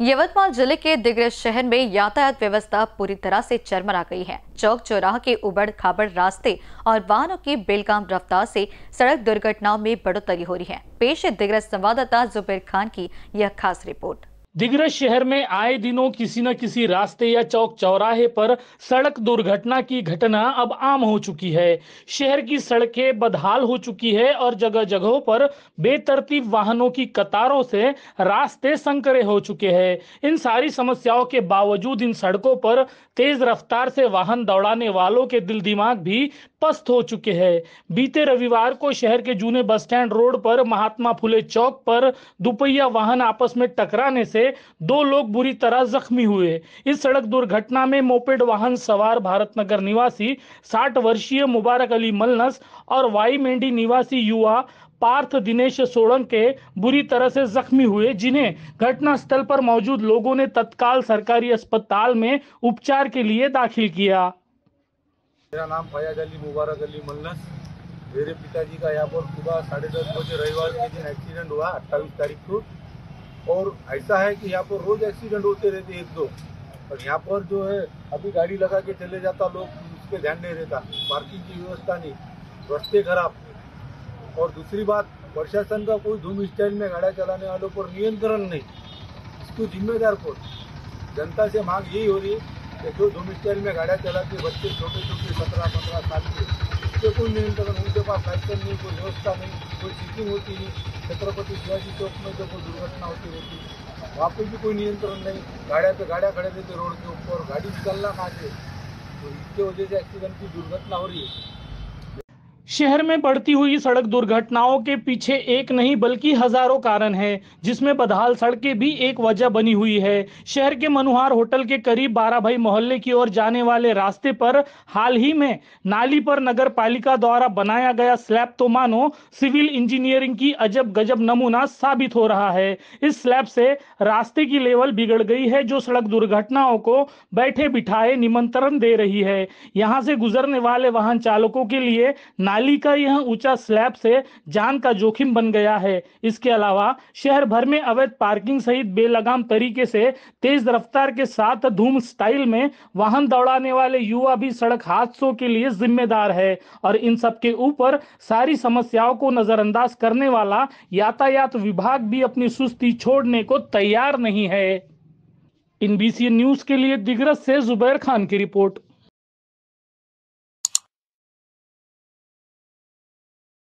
यवतमाल ज़िले के दिग्रज शहर में यातायात व्यवस्था पूरी तरह से चरमरा गई है। चौक चौराह के उबड़ खाबड़ रास्ते और वाहनों की बेलगाम रफ्तार से सड़क दुर्घटनाओं में बढ़ोतरी हो रही है। पेश है दिग्रज संवाददाता जुबेर खान की यह खास रिपोर्ट। दिग्रज शहर में आए दिनों किसी न किसी रास्ते या चौक चौराहे पर सड़क दुर्घटना की घटना अब आम हो चुकी है। शहर की सड़कें बदहाल हो चुकी है और जगह जगहों पर बेतरतीब वाहनों की कतारों से रास्ते संकरे हो चुके हैं। इन सारी समस्याओं के बावजूद इन सड़कों पर तेज रफ्तार से वाहन दौड़ाने वालों के दिल दिमाग भी पस्त हो चुके हैं। बीते रविवार को शहर के जूने बस स्टैंड रोड पर महात्मा फुले चौक पर दुपहिया वाहन आपस में टकराने से दो लोग बुरी तरह जख्मी हुए। इस सड़क दुर्घटना में मोपेड वाहन सवार भारतनगर निवासी 60 वर्षीय मुबारक अली मलनस और वाई मेंढी निवासी युवा पार्थ दिनेश सोलंके बुरी तरह से जख्मी हुए, जिन्हें घटनास्थल पर मौजूद लोगों ने तत्काल सरकारी अस्पताल में उपचार के लिए दाखिल किया। मेरा नाम फयाज अली मुबारक अली मल्लस मेरे पिताजी का यहाँ पर सुबह साढ़े दस बजे रविवार के दिन एक्सीडेंट हुआ, अट्ठाईस तारीख को। और ऐसा है कि यहाँ पर रोज एक्सीडेंट होते रहते एक दो। और यहाँ पर जो है, अभी गाड़ी लगा के चले जाता लोग, उस पर ध्यान नहीं रहता। पार्किंग की व्यवस्था नहीं, रास्ते खराब। और दूसरी बात, प्रशासन का कोई धूम स्टाइल में गाड़ा चलाने वालों पर नियंत्रण नहीं। इसको जिम्मेदार कौन? जनता से मांग यही हो रही है कि जो धूम स्टाइल में गाड़ा चलाते बच्चे छोटे छोटे, सत्रह, पंद्रह साल के उस पर कोई नियंत्रण, उनके पास लाइसेंस नहीं, कोई व्यवस्था नहीं, कोई चेकिंग होती नहीं। छत्रपती शिवाजी चौकमध्ये में जो दुर्घटना होती होती. वहाँ पर कोई नियंत्रण नाही. गाड्या पे गाड्या खड़े देते रोड के ऊपर गाड़ी निकलना कहाँ से तो इसके वजह से एक्सीडेंट की दुर्घटना हो रही है शहर में बढ़ती हुई सड़क दुर्घटनाओं के पीछे एक नहीं बल्कि हज़ारों कारण हैं, जिसमें बदहाल सड़कें भी एक वजह बनी हुई है। शहर के मनुहार होटल के करीब बारह भाई मोहल्ले की ओर जाने वाले रास्ते पर हाल ही में नाली पर नगर पालिका द्वारा बनाया गया स्लैब तो मानो सिविल इंजीनियरिंग की अजब गजब नमूना साबित हो रहा है। इस स्लैब से रास्ते की लेवल बिगड़ गई है, जो सड़क दुर्घटनाओं को बैठे बिठाए निमंत्रण दे रही है। यहाँ से गुजरने वाले वाहन चालकों के लिए नाली का यह ऊँचा स्लैब से जान का जोखिम बन गया है। इसके अलावा, शहर भर में अवैध पार्किंग सहित बेलगाम तरीके से तेज रफ्तार के साथ धूम स्टाइल में वाहन दौड़ाने वाले युवा भी सड़क हादसों के लिए जिम्मेदार है और इन सब के ऊपर सारी समस्याओं को नजरअंदाज करने वाला यातायात विभाग भी अपनी सुस्ती छोड़ने को तैयार नहीं है। इन बीसी न्यूज़ के लिए दिग्रज से जुबैर खान की रिपोर्ट।